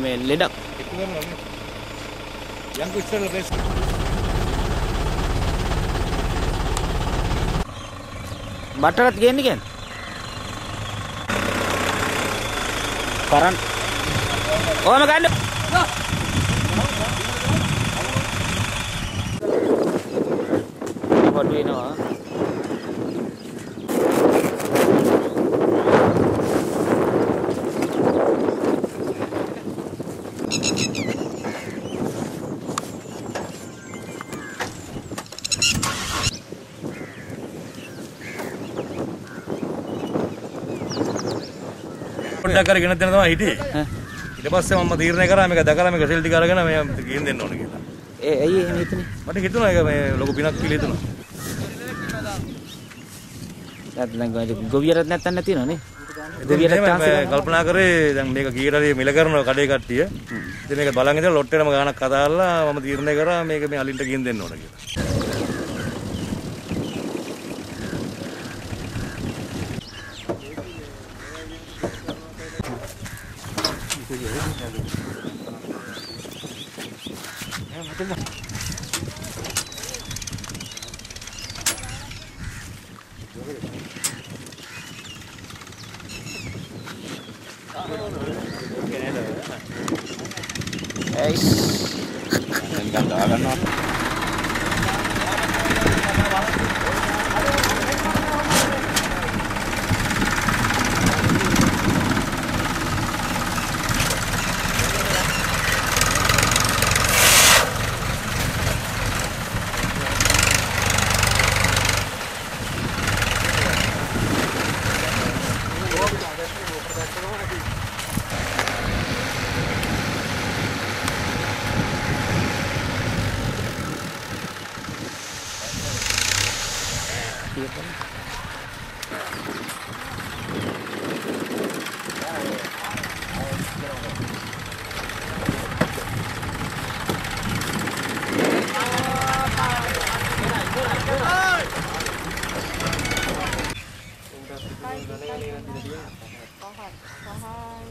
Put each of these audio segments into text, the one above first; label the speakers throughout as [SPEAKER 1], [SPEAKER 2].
[SPEAKER 1] මේ ලෙඩක්.
[SPEAKER 2] යංකු ඉස්සරල බේස්
[SPEAKER 1] බටරත් ගේන්නේ කියන්නේ? කරන් ඕම ගන්න. පොඩු වෙනවා.
[SPEAKER 2] පොඩ්ඩක් කරගෙන දෙන තමයි හිටියේ. ඊට පස්සේ මම තීරණය කරා මේක දැකලා මේක සෙල් ටික අරගෙන මේ ගිහින් දෙන්න ඕන කියලා.
[SPEAKER 1] ඒ ඇයි එහෙම හිතන්නේ
[SPEAKER 2] මට හිතුණා ඒක මේ ලොකු පිනක් කියලා හිතුණා.
[SPEAKER 1] නැත්නම් ගොවියරත් නැත්තන් නැතිනවනේ
[SPEAKER 2] කල්පනා කරේ දැන් මේක හරි මිල කරනවා කඩේ කට්ටිය. ඉතින් මේක බලන් ඉඳලා ලොට්ටේටම ගානක් කතා කරලා මම තීරණය කරා මේක මේ අලින්ට ගිහින් දෙන්න ඕන කියලා
[SPEAKER 1] Guys,
[SPEAKER 2] ang ganda
[SPEAKER 1] ka
[SPEAKER 2] na. tiếp lắm Thank you. pohon pohon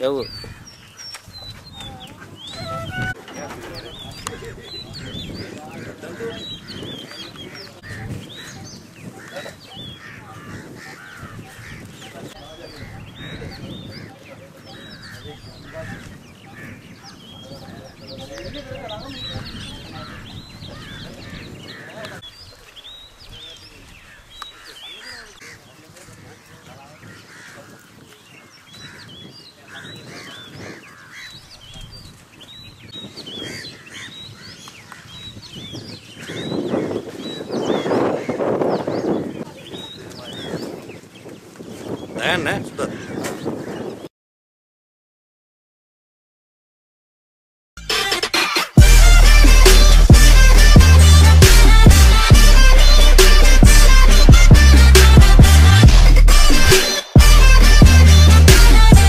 [SPEAKER 2] Jauh. and that's the